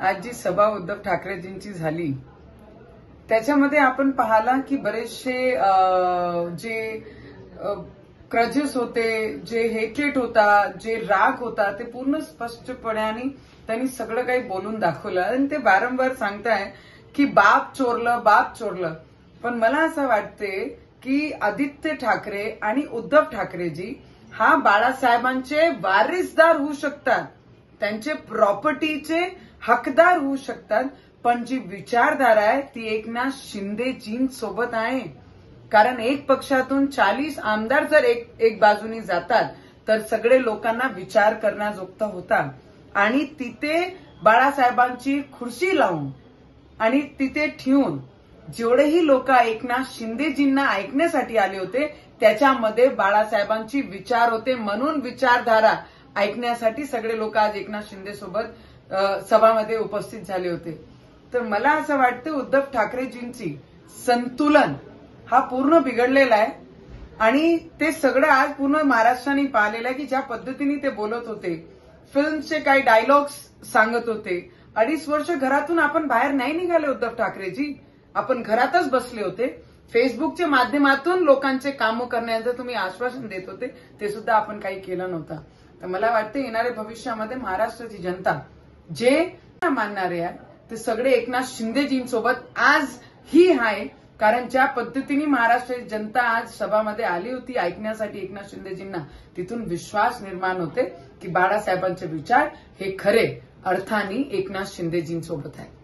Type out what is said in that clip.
आज जी सभा उद्धव ठाकरेजींची झाली. त्याच्यामध्ये आपण पाहिला की बरेचसे अं, जे क्रजेस होते जे हेटेट होता जे राग होता ते पूर्ण स्पष्टपणे त्यांनी सगळं काही बोलून दाखवलं. आणि ते वारंवार सांगताय की बाप चोरलं बाप चोरलं. पण मला असं वाटते की आदित्य ठाकरे आणि उद्धव ठाकरेजी हा बाळासाहेबांचे वारिसदार होऊ शकतात. त्यांचे प्रॉपर्टीचे हकदार होऊ शकतात पण जी विचारधारा आहे ती एकनाथ शिंदेजींसोबत आहे. कारण एक पक्षातून चाळीस आमदार जर एक एक बाजूनी जातात तर सगळे लोकांना विचार करण्याजोगता होता. आणि तिथे बाळासाहेबांची खुर्शी लावून आणि तिथे ठेवून जेवढेही लोक एकनाथ शिंदेजींना ऐकण्यासाठी आले होते त्याच्यामध्ये बाळासाहेबांची विचार होते म्हणून विचारधारा ऐकण्यासाठी सगळे लोक आज एकनाथ शिंदे सोबत सभामध्ये उपस्थित झाले होते. तर मला असं वाटतं उद्धव ठाकरेजींची संतुलन हा पूर्ण बिघडलेला आहे. आणि ते सगळं आज पूर्ण महाराष्ट्राने पाहिलेलं आहे की ज्या पद्धतीने ते बोलत होते. फिल्मचे काही डायलॉग्स सांगत होते. अडीच वर्ष घरातून आपण बाहेर नाही निघाले उद्धव ठाकरेजी. आपण घरातच बसले होते. फेसबुकच्या माध्यमातून लोकांचे कामं करण्याचं तुम्ही आश्वासन देत होते. ते सुद्धा आपण काही केलं नव्हतं. तर मला वाटतं येणाऱ्या भविष्यामध्ये महाराष्ट्राची जनता जे मानणारे आहे ते सगळे एकनाथ शिंदेजींसोबत आज ही आहे. कारण ज्या पद्धतीने महाराष्ट्राची जनता आज सभामध्ये आली होती ऐकण्यासाठी एकनाथ शिंदेजींना तिथून विश्वास निर्माण होते की बाळासाहेबांचे विचार हे खरे अर्थाने एकनाथ शिंदेजींसोबत आहे